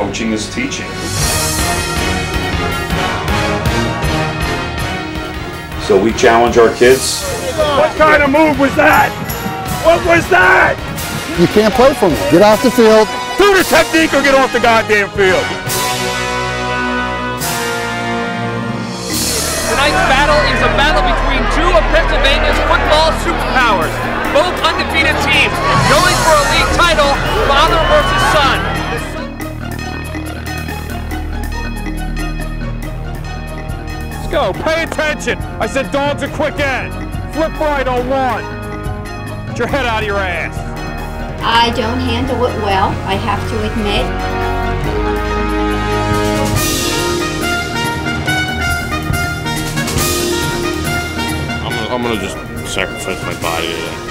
coaching is teaching. So we challenge our kids. What kind of move was that? What was that? You can't play for me. Get off the field. Do the technique or get off the goddamn field. Tonight's battle is a battle between two of Pennsylvania's football superpowers. Both undefeated teams going for a league title, father versus son. Go. Pay attention. I said dogs are quick end. Flip right on one. Get your head out of your ass. I don't handle it well, I have to admit. I'm gonna, I'm gonna just sacrifice my body today.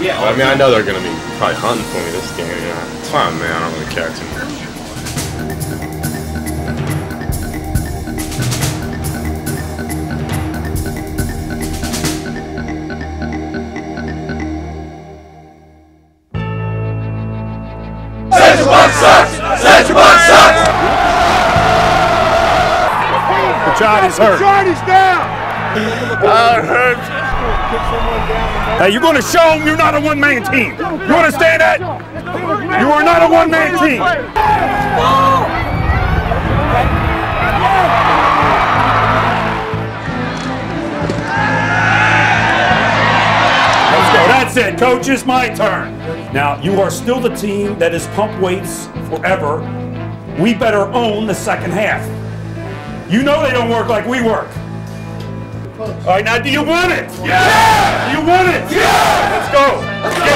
Yeah. I mean, I know they're gonna be probably hunting for me this game. Yeah. It's fine, man. I don't really care too much. Johnny's hurt. Down. Hey, you're going to show them you're not a one-man team. You understand that? You are not a one-man team. Let's go. That's it, coach. It's my turn. Now, you are still the team that is pump weights forever. We better own the second half. You know they don't work like we work. All right, now do you want it? Yeah! Do you want it? Yeah! Let's go. Let's go.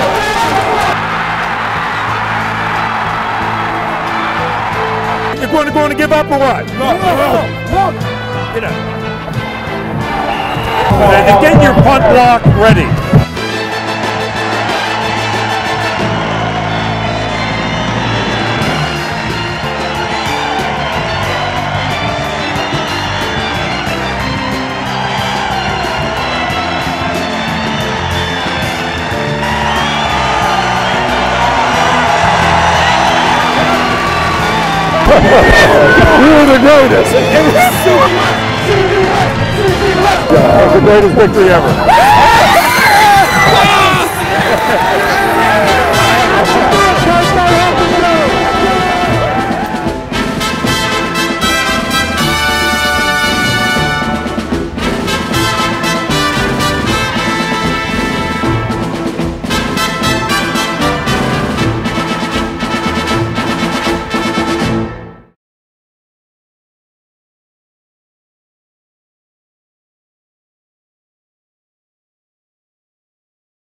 You're going to going to give up or what? No, no, no. Get up. And get your punt block ready. The greatest. It was so That was the greatest victory ever.